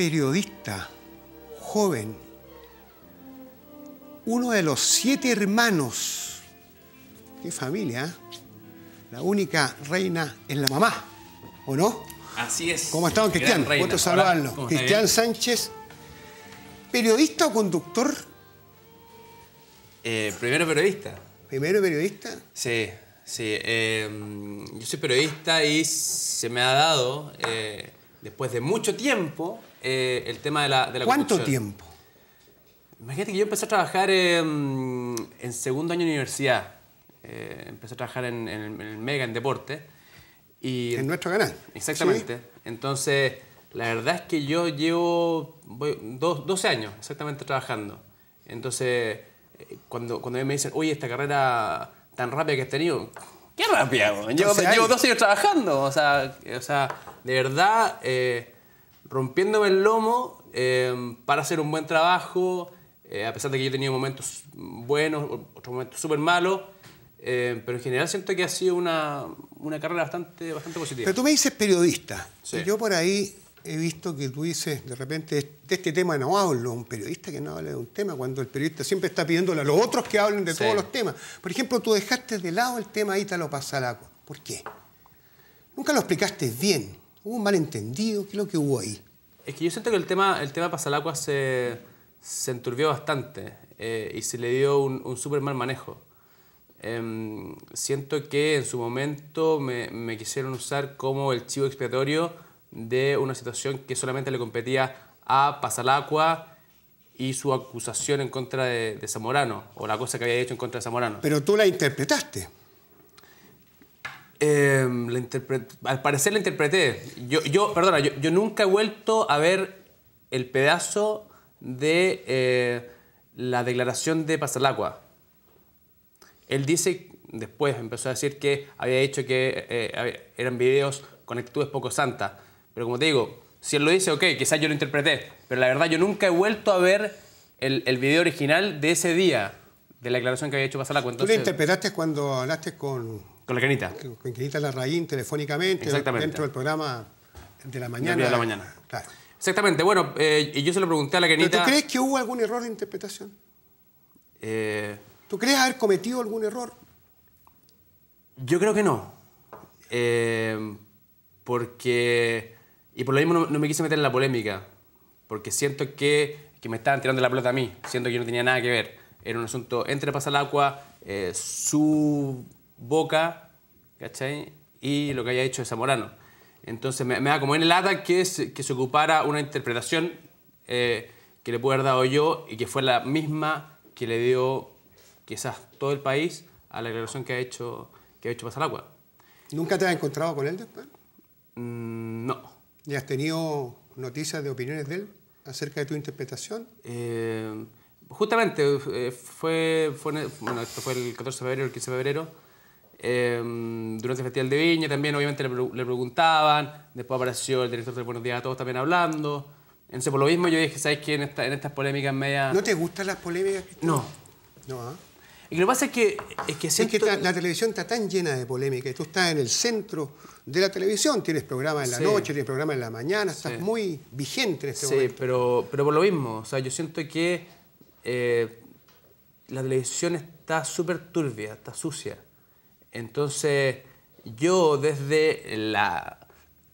periodista joven, uno de los siete hermanos. Qué familia, ¿eh? La única reina es la mamá, ¿o no? Así es. ¿Cómo está, don Cristian? Gusto saludarlo. Cristian Sánchez, ¿periodista o conductor? Eh, primero periodista. ¿Primero periodista? Sí, sí. Em, yo soy periodista y se me ha dado, eh, después de mucho tiempo, eh, el tema de la, de ¿Cuánto tiempo? Imagínate que yo empecé a trabajar en segundo año de universidad. empecé a trabajar en, el Mega, en deporte. Y, en nuestro canal. Exactamente. Entonces, la verdad es que yo llevo 12 años exactamente trabajando. Entonces, cuando, cuando me dicen, oye, esta carrera tan rápida que has tenido, ¿qué rápida? Llevo, llevo dos años trabajando. O sea, o sea de verdad, eh, rompiéndome el lomo eh, para hacer un buen trabajo, eh, a pesar de que yo he tenido momentos buenos, otros momentos súper malos. pero en general siento que ha sido una, una, carrera bastante, bastante positiva. Pero tú me dices periodista. Y yo por ahí he visto que tú dices, de repente, de este tema no hablo, un periodista que no habla de un tema, cuando el periodista siempre está pidiéndole a los otros que hablen de todos los temas. Por ejemplo, tú dejaste de lado el tema Ítalo Pasalaco. ¿Por qué? Nunca lo explicaste bien. ¿Hubo un malentendido? ¿Qué es lo que hubo ahí? Es que yo siento que el tema, el tema Pasalacua se, se enturbió bastante eh, y se le dio un, un súper mal manejo. Em, siento que en su momento me, me quisieron usar como el chivo expiatorio de una situación que solamente le competía a Pasalacua y su acusación en contra de, Zamorano, o la cosa que había hecho en contra de Zamorano. Pero tú la interpretaste. Em, la al parecer la interpreté. Yo, yo perdona, yo, nunca he vuelto a ver el pedazo de eh, la declaración de Pasalacua. Él dice, después empezó a decir que había hecho que eh, eran videos con actitudes poco santas. Pero como te digo, si él lo dice, ok, quizás yo lo interpreté, pero la verdad yo nunca he vuelto a ver el, el video original de ese día, de la declaración que había hecho pasar la ¿Tú lo interpretaste cuando hablaste con... Con la Canita. Con Canita Larraín telefónicamente, dentro del programa de la mañana. De la mañana. Claro. Exactamente, bueno, eh, y yo se lo pregunté a la Canita... ¿Pero tú crees que hubo algún error de interpretación? Eh... ¿Tú crees haber cometido algún error? Yo creo que no. Eh, porque y por lo mismo no, me quise meter en la polémica, porque siento que, que, me estaban tirando la pelota a mí, siento que yo no tenía nada que ver. Era un asunto entre Pasalacua, eh, su boca, ¿cachai? Y lo que haya hecho de Zamorano. Entonces me, da como en el ata que, se, que se ocupara una interpretación eh, que le pude haber dado yo y que fue la misma que le dio quizás todo el país a la declaración que ha hecho, que ha hecho Pasalacua. ¿Nunca te has encontrado con él después? Mm, no. ¿Y has tenido noticias de opiniones de él acerca de tu interpretación? Eh, justamente, eh, fue, fue, bueno, esto fue el 14 de febrero, el 15 de febrero. Eh, durante el Festival de Viña también obviamente le, preguntaban, después apareció el director de Buenos Días a Todos también hablando. Entonces, por lo mismo yo dije, ¿sabes qué? En, esta, en estas polémicas media... ¿No te gustan las polémicas? No. No, ¿ah? Y lo que pasa es que... Es que, siento... es que la televisión está tan llena de polémica y tú estás en el centro de la televisión. Tienes programas en la noche, tienes programas en la mañana, estás muy vigente en este sí, momento. Sí, pero, pero por lo mismo. O sea, yo siento que eh, la televisión está súper turbia, está sucia. Entonces, yo desde la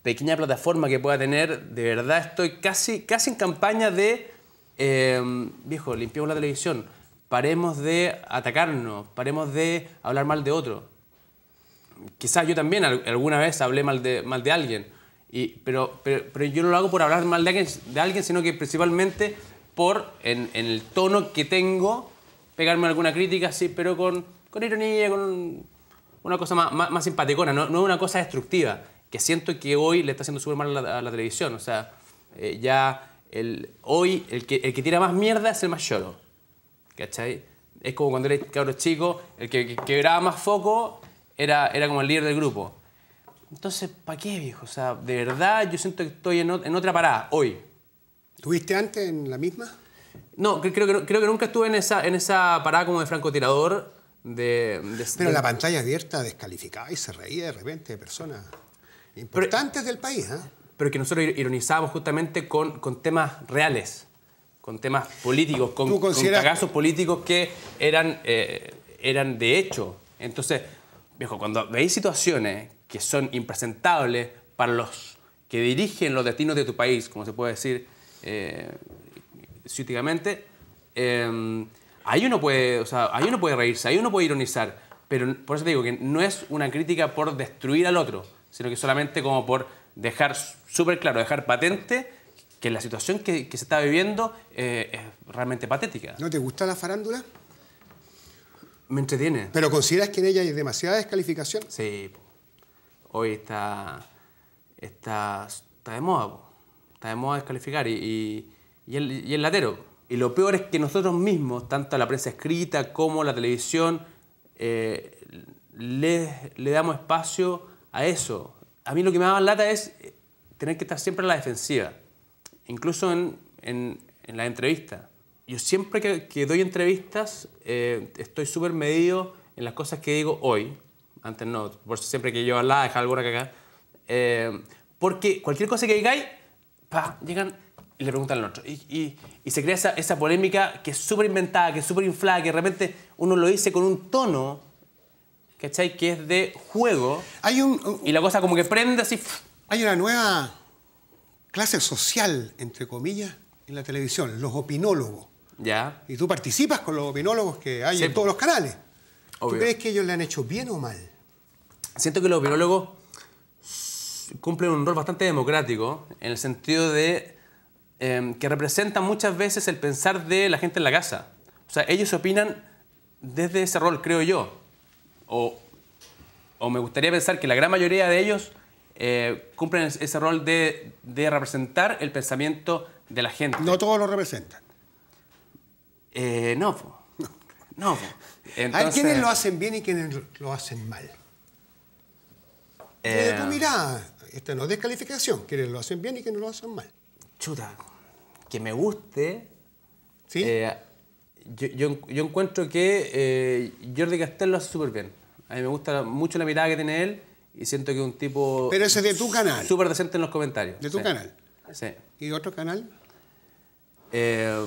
pequeña plataforma que pueda tener, de verdad estoy casi, casi en campaña de, eh, viejo, limpiemos la televisión paremos de atacarnos, paremos de hablar mal de otro. Quizás yo también alguna vez hablé mal de, mal de alguien, y, pero, pero, yo no lo hago por hablar mal de alguien, de alguien sino que principalmente por, en, el tono que tengo, pegarme alguna crítica, sí, pero con, con ironía, con una cosa más, más, simpaticona, no, no una cosa destructiva, que siento que hoy le está haciendo súper mal a la, televisión. O sea, eh, ya el, hoy el que, el que tira más mierda es el más lloro. ¿cachai? Es como cuando eres cabro chico, el que, quebraba más foco era, era como el líder del grupo. Entonces, ¿para qué, viejo? O sea, de verdad yo siento que estoy en, otra parada, hoy. ¿Tuviste antes en la misma? No, creo que, creo que nunca estuve en esa, en esa parada como de francotirador. De, Pero la pantalla abierta descalificaba y se reía de repente de personas importantes del país. ¿eh? pero que nosotros ironizábamos justamente con, con temas reales, con temas políticos, con, con casos políticos que eran, eh, eran de hecho. Entonces, viejo, cuando veis situaciones que son impresentables para los que dirigen los destinos de tu país, como se puede decir eh, eh, ahí, uno puede, o sea, ahí uno puede reírse, ahí uno puede ironizar, pero por eso te digo que no es una crítica por destruir al otro, sino que solamente como por dejar súper claro, dejar patente que la situación que, se está viviendo eh, es realmente patética. ¿No te gusta la farándula? Me entretiene. ¿Pero consideras que en ella hay demasiada descalificación? Sí. Hoy está, está, está de moda. Está de moda descalificar y, y, el, y el latero. Y lo peor es que nosotros mismos, tanto la prensa escrita como la televisión, eh, le, le damos espacio a eso, a mí lo que me da lata es eh, tener que estar siempre en la defensiva, incluso en, en, la entrevista. Yo siempre que, doy entrevistas eh, estoy súper medido en las cosas que digo hoy, antes no, por eso siempre que yo hablaba dejar alguna cagada, eh, porque cualquier cosa que digáis, pa, llegan y le preguntan al otro. Y, y, se crea esa, esa polémica que es súper inventada, que es súper inflada, que de repente uno lo dice con un tono ¿cachai? Que es de juego. Hay un, y la cosa como que prende así. Hay una nueva clase social, entre comillas, en la televisión, los opinólogos. Ya. Y tú participas con los opinólogos que hay en todos los canales. ¿Tú crees que ellos le han hecho bien o mal? Siento que los opinólogos cumplen un rol bastante democrático, en el sentido de em, que representan muchas veces el pensar de la gente en la casa. O sea, ellos opinan desde ese rol, creo yo o, me gustaría pensar que la gran mayoría de ellos eh, cumplen ese rol de, representar el pensamiento de la gente. No todos lo representan. Eh, no, no. Hay quienes lo hacen bien y quienes lo hacen mal. Eh, mira, esta no es descalificación, quienes lo hacen bien y quienes lo hacen mal. Chuta, que me guste. ¿Sí? Eh, yo, encuentro que eh, Jordi Castell lo hace súper bien. A mí me gusta mucho la mirada que tiene él y siento que es un tipo... Pero ese es de tu canal. Súper decente en los comentarios. ¿De tu canal? Sí. ¿Y otro canal? Eh,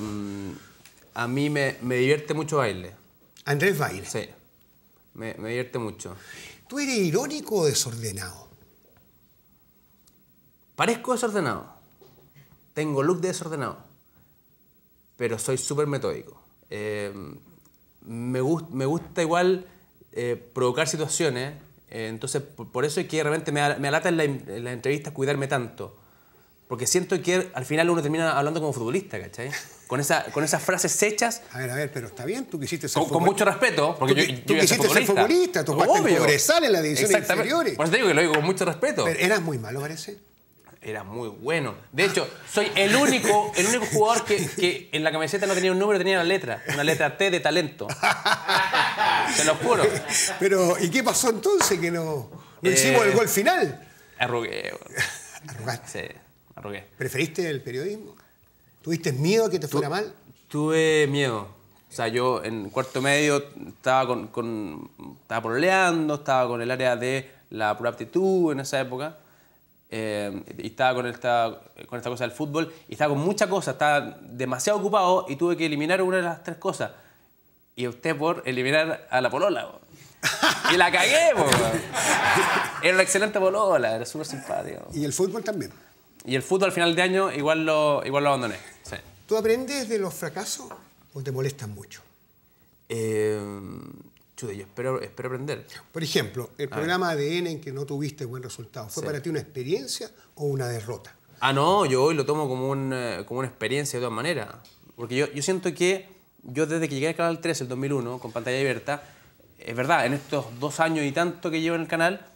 a mí me, divierte mucho baile. Andrés Baile. Sí. Me, me divierte mucho. ¿Tú eres irónico o desordenado? Parezco desordenado. Tengo look de desordenado. Pero soy súper metódico. Eh, me, me gusta igual eh, provocar situaciones, eh, entonces por, eso es que realmente me, me alata en la, en la entrevista cuidarme tanto. Porque siento que al final uno termina hablando como futbolista, ¿cachai? Con, esa, con esas frases hechas. A ver, a ver, pero está bien, tú quisiste ser Con, con mucho respeto, porque tú, yo, tú yo quisiste ser futbolista, tú jugaste en en la división inferiores. Por eso te digo que lo digo con mucho respeto. Pero eras muy malo, parece era muy bueno. De hecho, soy el único, el único jugador que, que, en la camiseta no tenía un número, tenía una letra. Una letra T de talento. Te lo juro. Pero, ¿y qué pasó entonces que no, no hicimos el eh, gol final? Arrugué. ¿Arrugaste? Sí, arrugué. ¿Preferiste el periodismo? ¿Tuviste miedo a que te fuera mal? Tuve miedo. O sea, yo en cuarto medio estaba con, con estaba pololeando, estaba con el área de la pura aptitud en esa época. Eh, y estaba con esta, con esta cosa del fútbol y estaba con muchas cosas, estaba demasiado ocupado y tuve que eliminar una de las tres cosas. Y usted por eliminar a la polola. y la cagué, Era una excelente polola, era súper simpático. ¿Y el fútbol también? Y el fútbol al final de año igual lo, igual lo abandoné. ¿Tú aprendes de los fracasos o te molestan mucho? Eh, yo espero, espero aprender. Por ejemplo, el programa ADN en que no tuviste buen resultado, ¿fue para ti una experiencia o una derrota? Ah, no, yo hoy lo tomo como, eh, como una experiencia de todas maneras. Porque yo, yo siento que yo desde que llegué al Canal 3, el 2001, con pantalla abierta, es verdad, en estos dos años y tanto que llevo en el canal,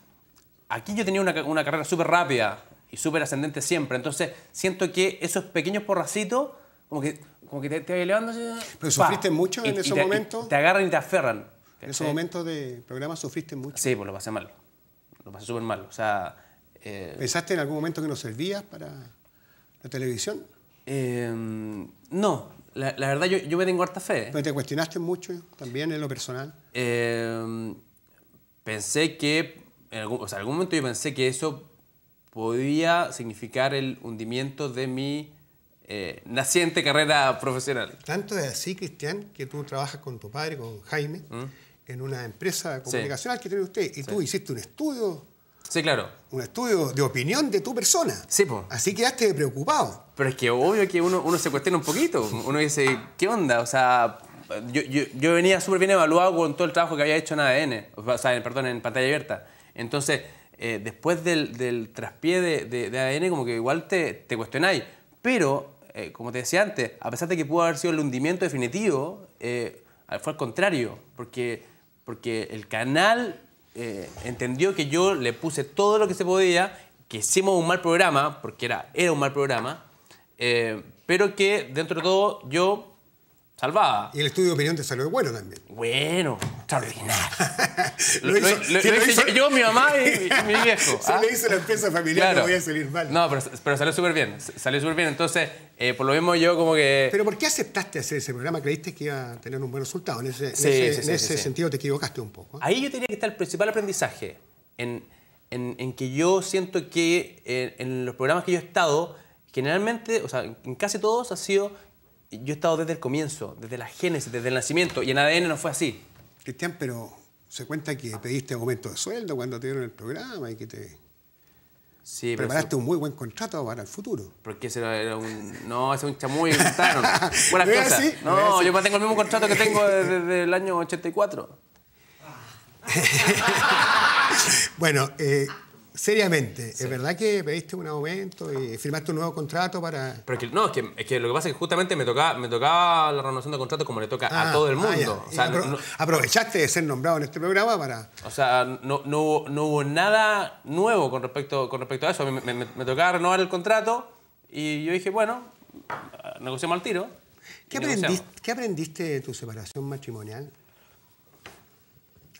aquí yo tenía una, una carrera súper rápida y súper ascendente siempre. Entonces, siento que esos pequeños porracitos, como que, como que te, te elevando ¿Pero sufriste mucho en ese momento? Te agarran y te aferran. ¿En esos momentos de programa sufriste mucho? Sí, pues lo pasé mal. Lo pasé súper mal. O sea, eh, ¿Pensaste en algún momento que no servías para la televisión? Em, no, la, verdad yo, yo, me tengo harta fe. ¿Pero te cuestionaste mucho también en lo personal? Em, pensé que, en algún, o sea, en algún momento yo pensé que eso podía significar el hundimiento de mi eh, naciente carrera profesional. Tanto es así, Cristian, que tú trabajas con tu padre, con Jaime, ¿Mm? En una empresa comunicacional que tiene usted, y tú hiciste un estudio. Sí, claro. Un estudio de opinión de tu persona. Sí, pues. Así quedaste preocupado. Pero es que obvio que uno, uno se cuestiona un poquito. Uno dice, ¿qué onda? O sea, yo, yo, yo venía súper bien evaluado con todo el trabajo que había hecho en ADN, o sea, perdón, en pantalla abierta. Entonces, eh, después del, del traspié de, de, ADN, como que igual te, te cuestionáis. Pero, eh, como te decía antes, a pesar de que pudo haber sido el hundimiento definitivo, eh, fue al contrario, porque, porque el canal entendió que yo le puse todo lo que se podía, que hicimos un mal programa, porque era, era un mal programa, pero que dentro de todo yo salvada. Y el estudio de opinión te salió bueno también. Bueno, extraordinario. lo, hizo, yo, mi mamá y, mi viejo. Se ¿ah? le hizo la empresa familiar, no voy a salir mal. No, pero, pero salió súper bien. Salió súper bien. Entonces, eh, por lo mismo yo como que... Pero ¿por qué aceptaste hacer ese programa? ¿Creíste que iba a tener un buen resultado? En ese, en ese, sentido te equivocaste un poco. Ahí yo tenía que estar el principal aprendizaje. En, en, en que yo siento que en, en los programas que yo he estado, generalmente, o sea, en casi todos ha sido yo he estado desde el comienzo, desde la génesis, desde el nacimiento, y en ADN no fue así. Cristian, pero se cuenta que pediste aumento de sueldo cuando te dieron el programa y que te sí, preparaste un muy buen contrato para el futuro. Porque ese era un... No, ese es un chamuy que Buenas cosas. No, yo tengo el mismo contrato que tengo desde, el año 84. bueno, eh, Seriamente, ¿es verdad que pediste un aumento y firmaste un nuevo contrato para...? Pero que, no, es que, es que, lo que pasa es que justamente me tocaba, me tocaba la renovación de contrato como le toca a ah, todo el ah, mundo. aprovechaste de ser nombrado en este programa para... O sea, no, no, hubo, no hubo nada nuevo con respecto, con respecto a eso. Me, me, me, tocaba renovar el contrato y yo dije, bueno, negociamos al tiro. ¿Qué aprendiste, ¿Qué aprendiste de tu separación matrimonial?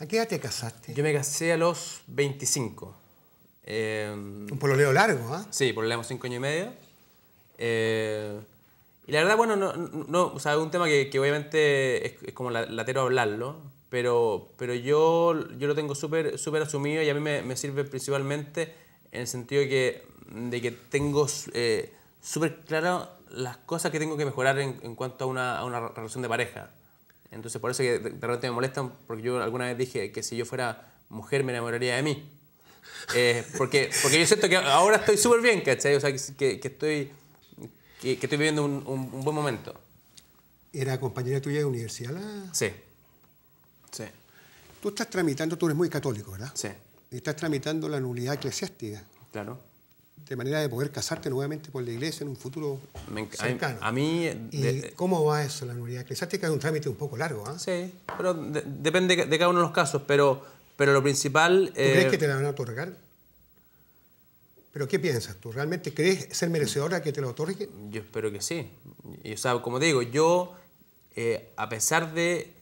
¿A qué edad te casaste? Yo me casé a los 25. Eh, un pololeo largo, ¿ah? ¿eh? Sí, pololeamos cinco años y medio. Eh, y la verdad, bueno, no, no, o sea, es un tema que, que obviamente es, como latero hablarlo, pero, pero yo, yo lo tengo súper super asumido y a mí me, me, sirve principalmente en el sentido de que, de que tengo eh, súper claro las cosas que tengo que mejorar en, en cuanto a una, a una, relación de pareja. Entonces, por eso que de repente me molestan, porque yo alguna vez dije que si yo fuera mujer me enamoraría de mí. Eh, porque, porque yo siento que ahora estoy súper bien, ¿cachai? O sea, que, que estoy, que, estoy viviendo un, un, buen momento. ¿Era compañera tuya de universidad? Sí. Sí. Tú estás tramitando, tú eres muy católico, ¿verdad? Sí. Y estás tramitando la nulidad eclesiástica. Claro. De manera de poder casarte nuevamente por la iglesia en un futuro cercano. A, mí... ¿Y cómo va eso, la nulidad eclesiástica? Es un trámite un poco largo, ¿ah? Sí, pero depende de cada uno de los casos, pero pero lo principal... ¿Tú crees eh, que te la van a otorgar? ¿Pero qué piensas tú? ¿Realmente crees ser merecedora que te lo otorguen? Yo espero que sí. Y, o sea, como digo, yo, eh, a pesar de,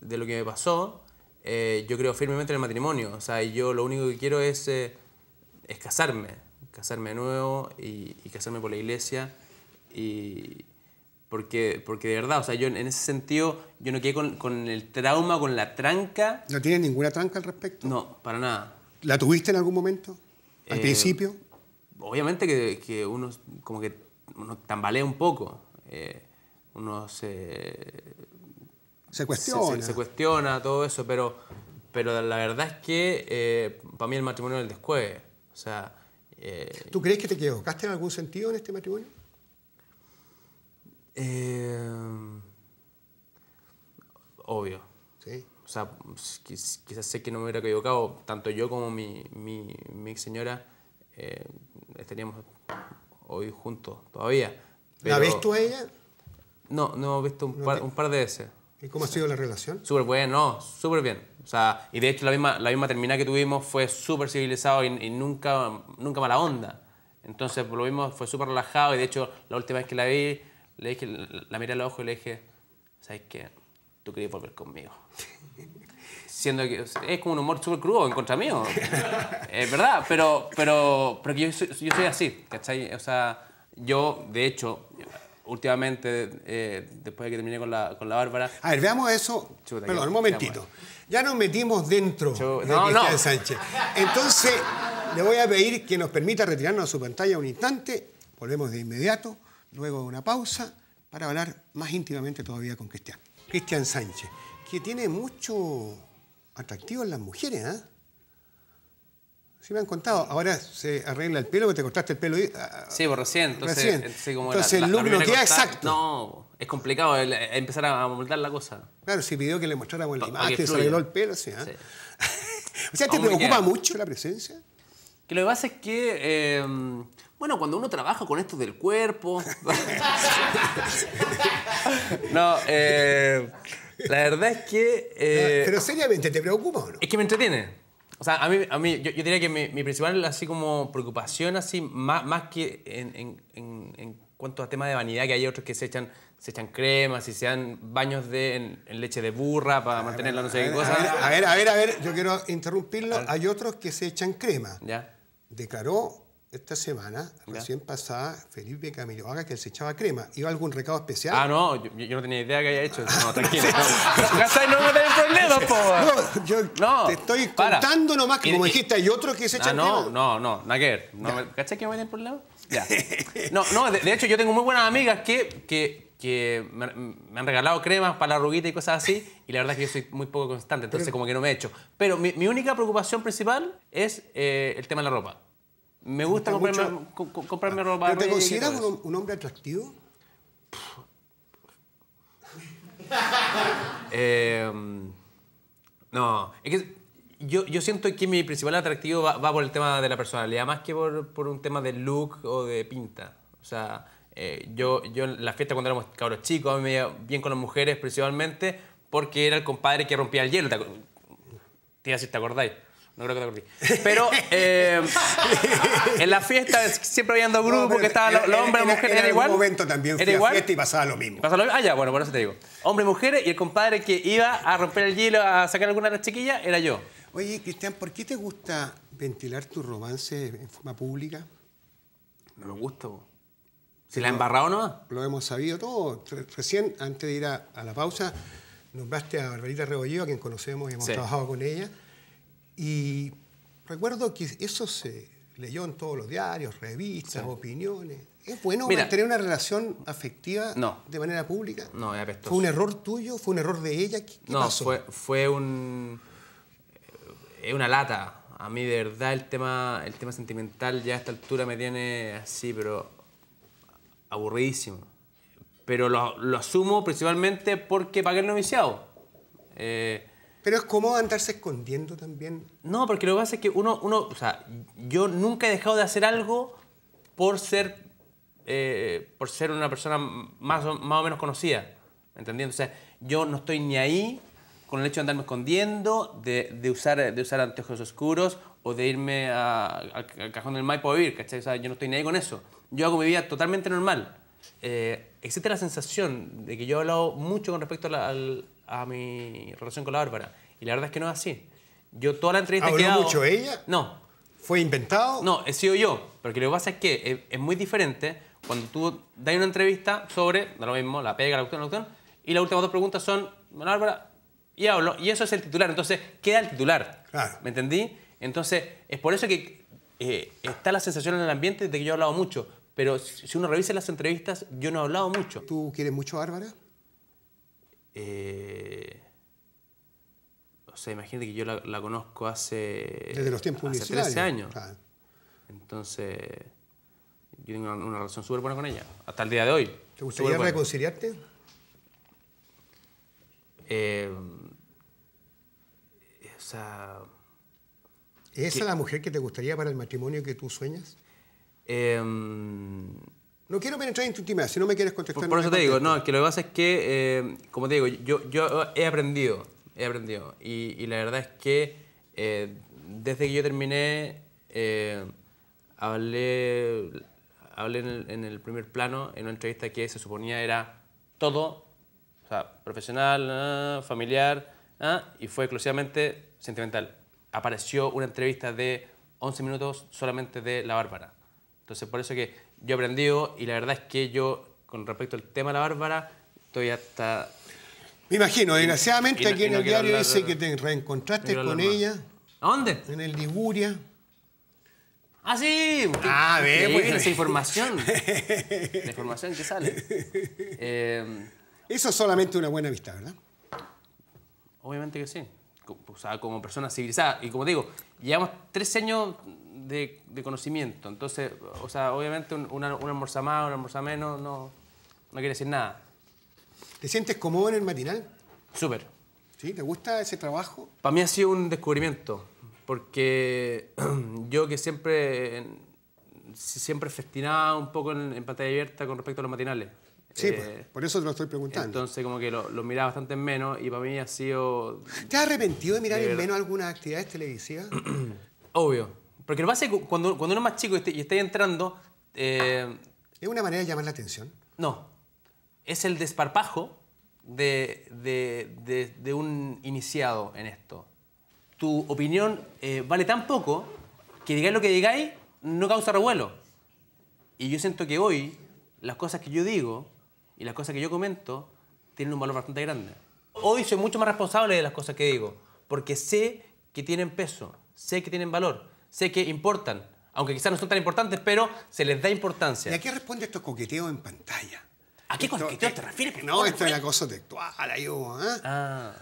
de, lo que me pasó, eh, yo creo firmemente en el matrimonio. O sea, yo lo único que quiero es, es casarme, casarme de nuevo y, y casarme por la iglesia. Y, porque, porque de verdad, o sea, yo en ese sentido, yo no quedé con, con el trauma, con la tranca. ¿No tienes ninguna tranca al respecto? No, para nada. ¿La tuviste en algún momento? ¿Al eh, principio? Obviamente que, que, uno como que uno tambalea un poco. Eh, uno se... Se cuestiona. Se, cuestiona todo eso, pero, pero la verdad es que eh, para mí el matrimonio es el descueve. O sea... ¿Tú crees que te equivocaste en algún sentido en este matrimonio? Eh, obvio. ¿Sí? O sea, quizás sé que no me hubiera equivocado, tanto yo como mi, mi, mi ex señora eh, estaríamos hoy juntos todavía. ¿La ves tú a ella? No, no hemos visto un, par, un par de veces. ¿Y cómo ha sido la relación? Súper bueno, no, súper bien. O sea, y de hecho la misma, la misma terminada que tuvimos fue súper civilizado y, y, nunca, nunca mala onda. Entonces, por lo mismo, fue súper relajado y de hecho la última vez que la vi le dije, la miré al ojo y le dije, ¿sabes qué? Tú querías volver conmigo. Siendo que es como un humor súper crudo en contra mío. Es verdad, pero, pero, pero yo, soy, yo soy así, ¿cachai? O sea, yo, de hecho, últimamente, eh, después de que terminé con la, con la Bárbara... A ver, veamos eso. Perdón, un momentito. Ya nos metimos dentro de no, Cristian Sánchez. Entonces, Le voy a pedir que nos permita retirarnos a su pantalla un instante. Volvemos de inmediato, luego de una pausa, para hablar más íntimamente todavía con Cristian. Cristian Sánchez, que tiene mucho atractivo en las mujeres, ¿eh? Sí me han contado. Ahora se arregla el pelo, que te cortaste el pelo. ahí, ah, Sí, por recién. Entonces, Recién. entonces, como Entonces la- el look no queda exacto. No, es complicado el- el empezar a moldar la cosa. Claro, si pidió que le mostráramos la imagen, que se arregló el pelo, sí. ¿eh? Sí. o sea, ¿te preocupa mucho la presencia? Que lo que pasa es que, eh, bueno, cuando uno trabaja con esto del cuerpo... no, eh, la verdad es que... eh, Pero seriamente, ¿te preocupa o no? es que me entretiene. O sea, a mí, a mí yo, yo diría que mi, mi principal así como preocupación, así, más, más que en, en, en, en cuanto a tema de vanidad, que hay otros que se echan, se echan cremas y se dan baños de, en, en leche de burra para mantenerla no sé qué a, cosa. ver, a ver, a ver, a ver, yo quiero interrumpirlo. Hay otros que se echan crema. Ya. Declaró esta semana, Ya. recién pasada, Felipe Camilo Haga que se echaba crema. ¿Iba algún recado especial? Ah, no, yo, yo no tenía idea que haya hecho eso. No, tranquilo. No, no me tenés problemas, po. No, yo No, te estoy para. contando nomás que como y- dijiste, hay otros que se Ah, echan no, crema. no, no, que ver. No, me- ¿Cachai que me meten problemas? Ya. No, no, de, de hecho yo tengo muy buenas amigas que, que, que me, me han regalado cremas para la arruguita y cosas así, y la verdad es que yo soy muy poco constante, entonces como que no me he hecho. Pero mi, mi única preocupación principal es eh, el tema de la ropa. Me gusta gusta comprarme, mucho? co- co- comprarme ropa. ¿Pero te consideras un, un hombre atractivo? Eh, no, es que yo, yo siento que mi principal atractivo va, va por el tema de la personalidad, más que por, por un tema de look o de pinta. O sea, eh, yo, yo en la fiesta cuando éramos cabros chicos, a mí me iba bien con las mujeres principalmente porque era el compadre que rompía el hielo. ¿Te, acu- te iba a decir, ¿te acordáis? No creo que te acordéis. Pero eh, en la fiesta siempre había dos grupos que estaban los, hombres y las mujeres. En ¿Era algún igual? momento también fui ¿Era a igual? fiesta y pasaba lo mismo. ¿Pasa lo mismo? Ah, ya, bueno, por eso te digo. Hombres y mujeres, y el compadre que iba a romper el hielo, a sacar alguna de las chiquillas, era yo. Oye, Cristian, ¿por qué te gusta ventilar tu romance en forma pública? No me gusta, po. Si la he embarrado no. Lo hemos sabido todo. Re- Recién, antes de ir a, a la pausa, nombraste a Barbarita Rebolledo, a quien conocemos y hemos Sí. trabajado con ella. Y recuerdo que eso se leyó en todos los diarios, revistas, opiniones. ¿Es bueno Mira. mantener una relación afectiva No. de manera pública? No, es apestoso. ¿Fue un error tuyo? ¿Fue un error de ella? ¿Qué, qué no, pasó? fue, fue un. Es una lata. A mí, de verdad, el tema, el tema sentimental ya a esta altura me tiene así, pero. aburridísimo. Pero lo, lo asumo principalmente porque pagué el noviciado. Eh, Pero es cómodo andarse escondiendo también. No, porque lo que pasa es que uno, uno, o sea, yo nunca he dejado de hacer algo por ser, eh, por ser una persona más o, más o menos conocida, ¿entendiendo? O sea, yo no estoy ni ahí con el hecho de andarme escondiendo, de, de usar, de usar anteojos oscuros o de irme al, cajón del Maipo a vivir, ¿cachai? O sea, yo no estoy ni ahí con eso. Yo hago mi vida totalmente normal. Eh, existe la sensación de que yo he hablado mucho con respecto al- a mi relación con la Bárbara. Y la verdad es que no es así. Yo toda la entrevista que he ¿Habló dado... mucho ella? No, ¿Fue inventado? no, he sido yo. Porque lo que pasa es que es, es muy diferente cuando tú das una entrevista sobre, no lo mismo, la pega, la cuestión, la cuestión, y las últimas dos preguntas son, bueno, Bárbara, y hablo, y eso es el titular. Entonces, queda el titular. Claro. ¿Me entendí? Entonces, es por eso que eh, está la sensación en el ambiente de que yo he hablado mucho. Pero si si uno revisa las entrevistas, yo no he hablado mucho. ¿Tú quieres mucho a Bárbara? Eh, o sea, imagínate que yo la, la conozco hace... Desde los tiempos hace universitarios. 13 años. Claro. Entonces, yo tengo una, una relación súper buena con ella, hasta el día de hoy. ¿Te gustaría reconciliarte? Eh, o sea, ¿Es esa la mujer que te gustaría para el matrimonio que tú sueñas? eh, No quiero penetrar en tu intimidad, si no me quieres contestar. por, por eso te digo, contestes. no, es que lo que pasa es que, eh, como te digo, yo, yo he aprendido, he aprendido. Y, y la verdad es que eh, desde que yo terminé, eh, hablé, hablé en el, en el primer plano, en una entrevista que se suponía era todo, o sea, profesional, ah, familiar, ah, y fue exclusivamente sentimental. Apareció una entrevista de 11 minutos solamente de La Bárbara. Entonces, por eso que yo he aprendido y la verdad es que yo, con respecto al tema de La Bárbara, estoy hasta... Me imagino, desgraciadamente aquí en el diario hablar dice que te reencontraste con más. ella ¿A dónde? en el Liguria. Ah, sí. Ah, ve, bueno. esa información. La información que sale. Eh, Eso es solamente una buena amistad, ¿verdad? obviamente que sí. Co- O sea, como persona civilizada. Y como digo, llevamos tres años de, de conocimiento. Entonces, o sea, obviamente un, una, un almorzar más, un almorzar menos, no, no quiere decir nada. ¿Te sientes cómodo en el matinal? Súper. ¿Sí? ¿Te gusta ese trabajo? Para mí ha sido un descubrimiento, porque yo que siempre, siempre festinaba un poco en, en pantalla abierta con respecto a los matinales. Sí, Eh, pues, por eso te lo estoy preguntando. Entonces como que lo, lo miraba bastante en menos y para mí ha sido ¿Te has arrepentido de mirar De en menos algunas actividades televisivas? obvio. Porque lo que pasa es que cuando, cuando uno es más chico y está, y está entrando, eh, ¿Es una manera de llamar la atención? no, es el desparpajo de, de- de- de un iniciado en esto. Tu opinión eh, vale tan poco que digáis lo que digáis no causa revuelo. Y yo siento que hoy las cosas que yo digo y las cosas que yo comento tienen un valor bastante grande. Hoy soy mucho más responsable de las cosas que digo, porque sé que tienen peso, sé que tienen valor, sé que importan, aunque quizás no son tan importantes, pero se les da ¿Y importancia. a qué responde estos coqueteos en pantalla? ¿A qué Esto- coqueteo te refieres? No, esto es acoso textual, ahí, ¿ah? Ah,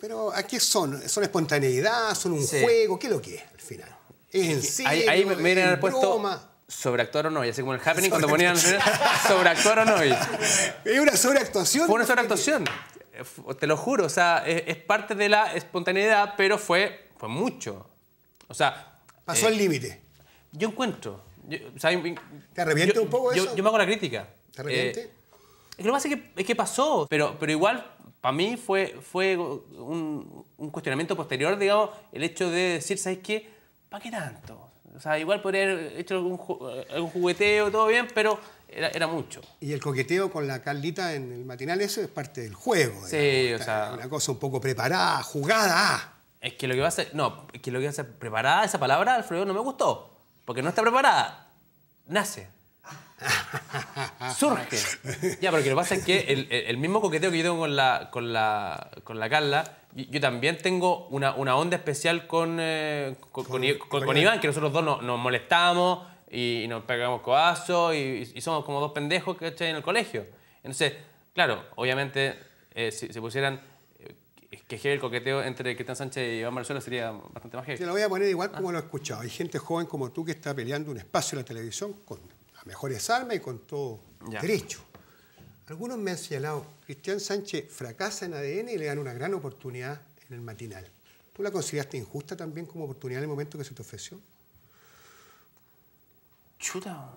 Pero ¿a qué son? ¿Son espontaneidad? ¿Son un Sí. juego? ¿Qué es lo que es al final? ¿Es en serio? ahí, ahí me, me ¿Es deberían haber puesto sobreactuar o no, y así como el happening cuando ponían sobreactuar o no. y- ¿Es una sobreactuación? Fue una sobreactuación. Eh, Te lo juro, o sea, es, es parte de la espontaneidad, pero fue, fue mucho. O sea, Pasó eh, el límite. yo encuentro. yo- o sea, yo- ¿Te arrepientes un poco de yo, eso? Yo me hago la crítica. ¿Te arrepientes? Eh, lo que pasa es que, es que pasó, pero, pero igual para mí fue, fue un, un cuestionamiento posterior, digamos, el hecho de decir, ¿sabes qué? ¿Para qué tanto? O sea, igual podría haber hecho algún, ju- algún jugueteo, todo bien, pero era, era mucho. Y el coqueteo con la Carlita en el matinal, eso es parte del juego. Sí, digamos. o sea- Una cosa un poco preparada, jugada. Es que lo que va a ser, no, es que lo que va a ser preparada, esa palabra, Alfredo, no me gustó. Porque no está preparada, nace. Surge. Ya, porque lo que pasa es que el, el- mismo coqueteo que yo tengo con la, con la, con la Carla, yo, yo también tengo una, una onda especial con, eh, con, con I- con- con Iván, que nosotros dos nos, nos molestamos y, y nos pegamos codazos y, y somos como dos pendejos que en el colegio. Entonces, claro, obviamente, eh, si se pusieran eh, que heavy el coqueteo entre Cristian Sánchez y Iván Marzuela sería bastante más heavy. Te lo voy a poner igual como lo he escuchado. Hay gente joven como tú que está peleando un espacio en la televisión con las mejores armas y con todo Ya. derecho. Algunos me han señalado, Cristian Sánchez fracasa en ADN y le dan una gran oportunidad en el matinal. ¿Tú la consideraste injusta también como oportunidad en el momento que se te ofreció? Chuta.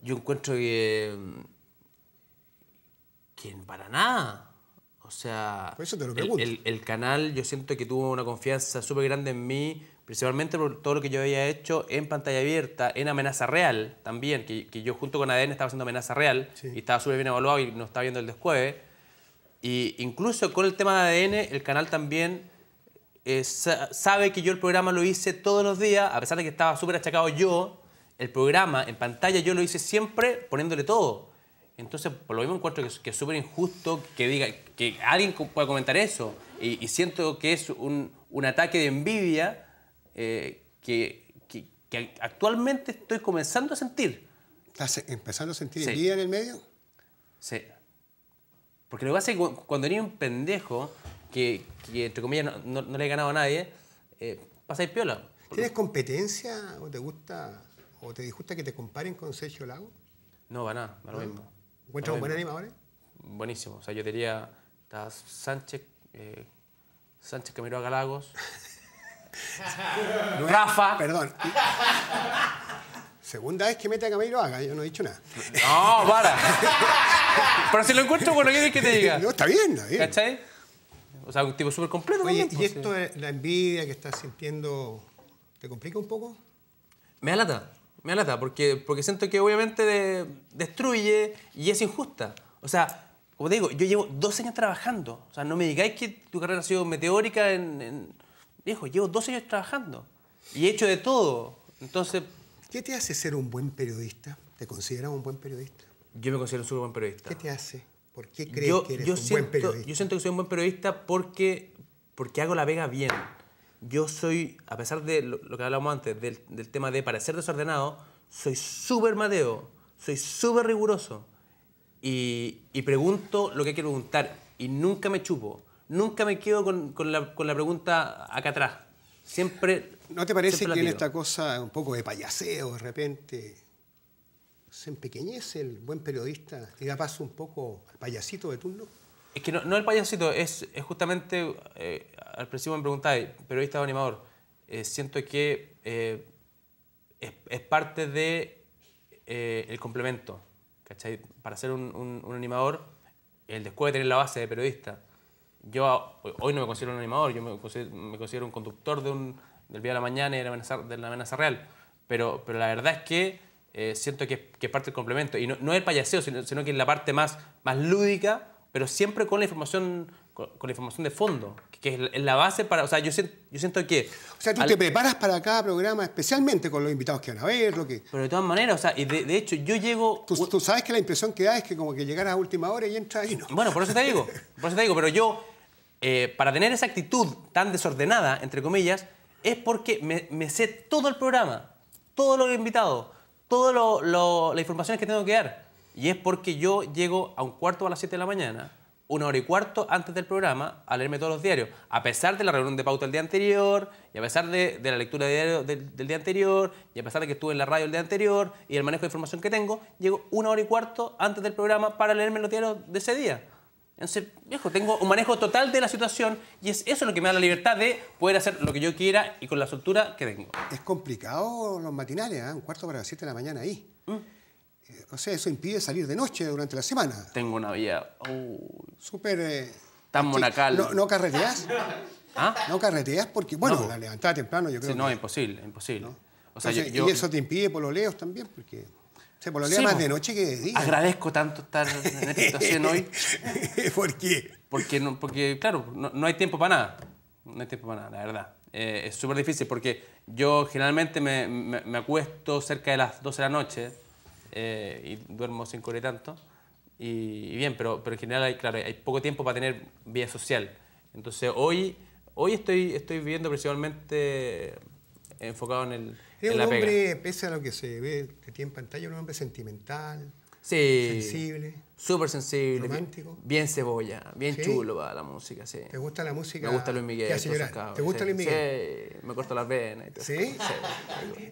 Yo encuentro que. que para nada. O sea. Por eso te lo el- pregunto. El, el canal, yo siento que tuvo una confianza súper grande en mí, principalmente por todo lo que yo había hecho en pantalla abierta, en amenaza real también, que, que yo junto con ADN estaba haciendo amenaza real Sí. y estaba súper bien evaluado y no estaba viendo el descueve. Y incluso con el tema de ADN, el canal también eh, sa- sabe que yo el programa lo hice todos los días, a pesar de que estaba súper achacado yo, el programa en pantalla yo lo hice siempre poniéndole todo. Entonces, por lo mismo encuentro que es que es súper injusto que diga que alguien pueda comentar eso. Y, y siento que es un, un ataque de envidia eh, que, que- que actualmente estoy comenzando a sentir. ¿Estás empezando a sentir Sí. envidia en el medio? Sí. Porque lo que pasa es que cu- cuando eres un pendejo que, que, entre comillas, no, no- no le he ganado a nadie, eh, pasáis piola. ¿Tienes competencia o te gusta o te disgusta que te comparen con Sergio Lago? No, va nada, va lo mismo. ¿Encuentras Va un lo buen mismo. animador? Buenísimo. O sea, yo diría, está Sánchez, eh, Sánchez Camilo Galagos, Rafa. Perdón. Segunda vez que mete a Camilo Haga, yo no he dicho nada. No, para. Pero si lo encuentro, bueno, ¿qué quieres que te diga? No, está bien, está bien. ¿Cachai? O sea, un tipo súper completo. Oye, también, ¿y pues, esto, de la envidia que estás sintiendo, te complica un poco? Me da lata, me da lata, porque, porque siento que obviamente de- destruye y es injusta. O sea, como te digo, yo llevo dos años trabajando. O sea, no me digáis que tu carrera ha sido meteórica en... en- Viejo, llevo dos años trabajando y he hecho de todo. Entonces, ¿Qué te hace ser un buen periodista? ¿Te consideras un buen periodista? yo me considero un súper buen periodista. ¿Qué te hace? ¿Por qué crees yo, que eres yo un siento, buen periodista? Yo siento que soy un buen periodista porque, porque hago la vega bien. Yo soy, a pesar de lo, que hablábamos antes, del, del, tema de parecer desordenado, soy súper Mateo, soy súper riguroso. Y, y, pregunto lo que hay que preguntar y nunca me chupo. Nunca me quedo con, con, la, con la, pregunta acá atrás. Siempre. ¿No te parece que en esta cosa un poco de payaseo de repente se empequeñece el buen periodista y da paso un poco al payasito de turno? Es que no, no el payasito, es, es justamente, eh, al principio me preguntáis, periodista o animador, eh, siento que eh, es, es, parte de eh, el complemento, ¿cachai? Para ser un, un, un, animador, el después de tener la base de periodista. Yo hoy no me considero un animador, yo me considero, me considero un conductor de un, del Día de la Mañana y de la amenaza, de la amenaza real, pero, pero la verdad es que eh, siento que, es parte del complemento. Y no, no es el payaseo, sino, sino, que es la parte más, más lúdica, pero siempre con la información, con, con la información de fondo, que, que es la base para... O sea, yo siento, yo siento que... O sea, tú al, te preparas para cada programa especialmente con los invitados que van a ver, lo que... Pero de todas maneras, o sea, y de, de hecho yo llego... Tú, tú, sabes que la impresión que da es que como que llegaras a última hora y entras ahí, ¿no? Bueno, por eso te digo, por eso te digo, pero yo, eh, para tener esa actitud tan desordenada, entre comillas, es porque me, me sé todo el programa, todos los invitados toda la información que tengo que dar. Y es porque yo llego a un cuarto a las 7 de la mañana, una hora y cuarto antes del programa, a leerme todos los diarios. A pesar de la reunión de pauta el día anterior, y a pesar de, de la lectura de diario del, del, día anterior, y a pesar de que estuve en la radio el día anterior, y el manejo de información que tengo, llego una hora y cuarto antes del programa para leerme los diarios de ese día. Entonces, viejo, tengo un manejo total de la situación y es eso lo que me da la libertad de poder hacer lo que yo quiera y con la soltura que tengo. Es complicado los matinales, ¿eh? un cuarto para las 7 de la mañana ahí. ¿Mm? O sea, eso impide salir de noche durante la semana. Tengo una vida uh, súper... Eh, tan monacal. ¿No, no carreteas? ¿Ah? ¿No carreteas? Porque, bueno, no. la levantada temprano yo creo sí, no, que... imposible, imposible. ¿no? O sea, Entonces, yo, yo... Y eso te impide por los leos también, porque... Se pololea sí, más de noche que de día. Agradezco tanto estar en esta situación hoy. ¿Por qué? Porque, no, porque claro, no, no, hay tiempo para nada. No hay tiempo para nada, la verdad. Eh, es súper difícil porque yo generalmente me, me, me, acuesto cerca de las 12 de la noche eh, y duermo sin hora y tanto. Y, y, bien, pero, pero en general hay, claro, hay poco tiempo para tener vida social. Entonces hoy, hoy estoy, estoy viviendo principalmente enfocado en el es en un la hombre, pega. pese a lo que se ve de ti en pantalla, un hombre sentimental, sí, sensible. Súper sensible. Romántico. Bien cebolla, bien ¿Sí? chulo para la música, sí. ¿Te gusta la música? Me gusta Luis Miguel. ¿Qué hace llorar? ¿Te gusta sí, Luis Miguel? Sí, me corto las venas y todo ¿Sí? sí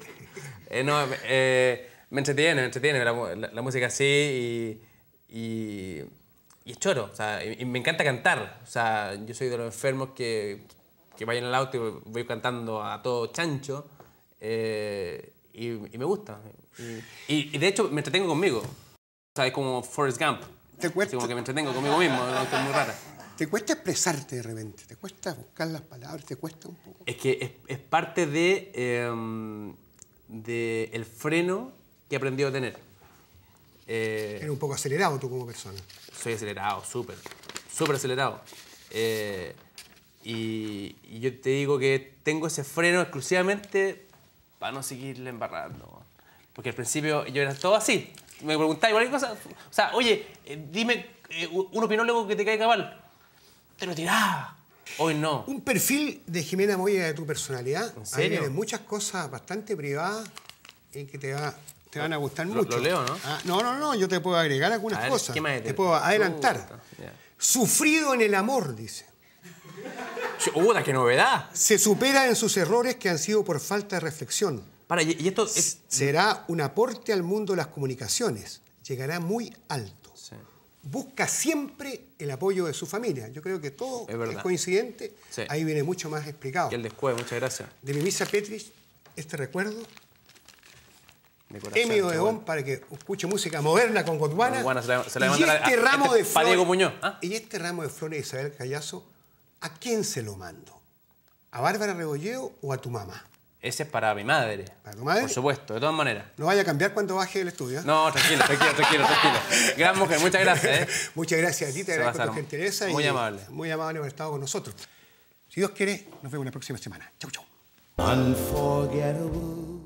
eh, no, eh, me entretiene, me entretiene la, la, la música así y, y, y, es choro. O sea, y, y me encanta cantar. O sea, yo soy de los enfermos que, que vayan al auto y voy cantando a todo chancho. Eh, y, me gusta. Y, y, de hecho me entretengo conmigo. O sea, es como Forrest Gump. ¿Te cuesta? Como que me entretengo conmigo mismo, es muy rara. ¿Te cuesta expresarte de repente? ¿Te cuesta buscar las palabras? ¿Te cuesta un poco? Es que es, es parte de, eh, de el freno que he aprendido a tener. Eh, Eres un poco acelerado tú como persona. Soy acelerado, súper. Súper acelerado. Eh, y, y yo te digo que tengo ese freno exclusivamente para no seguirle embarrando. Porque al principio yo era todo así. Me preguntaba cualquier cosa. O sea, oye, eh, dime eh, un opinólogo que te caiga mal. Te lo tiraba. Hoy no. Un perfil de Jimena Moya de tu personalidad. ¿En serio? Hay muchas cosas bastante privadas y que te, va, te van a gustar lo, mucho. Lo leo, ¿no? Ah, no, no, no. Yo te puedo agregar algunas ver, cosas. ¿qué más te puedo adelantar. Yeah. Sufrido en el amor, dice. ¡Uda, qué novedad! Se supera en sus errores que han sido por falta de reflexión. Para, y esto es... Será un aporte al mundo de las comunicaciones. Llegará muy alto. Sí. Busca siempre el apoyo de su familia. Yo creo que todo es, es coincidente. Sí. Ahí viene mucho más explicado. Y el después, muchas gracias. De Mimisa Petrich, este recuerdo. De bueno. para que escuche música moderna con Gondwana. Bueno, se la, se la y este a, ramo este, de flores. Diego Muñoz. ¿Ah? Y este ramo de flores de Isabel Callazo, ¿a quién se lo mando? ¿A Bárbara Rebolleo o a tu mamá? Ese es para mi madre. ¿Para tu madre? Por supuesto, de todas maneras. No vaya a cambiar cuando baje del estudio. ¿eh? No, tranquilo, tranquilo, tranquilo, tranquilo. Gran mujer, muchas gracias. ¿eh? muchas gracias a ti, te agradezco tu gentileza. Muy y amable. Muy amable por haber estado con nosotros. Si Dios quiere, nos vemos la próxima semana. Chau, chau. Unforgettable.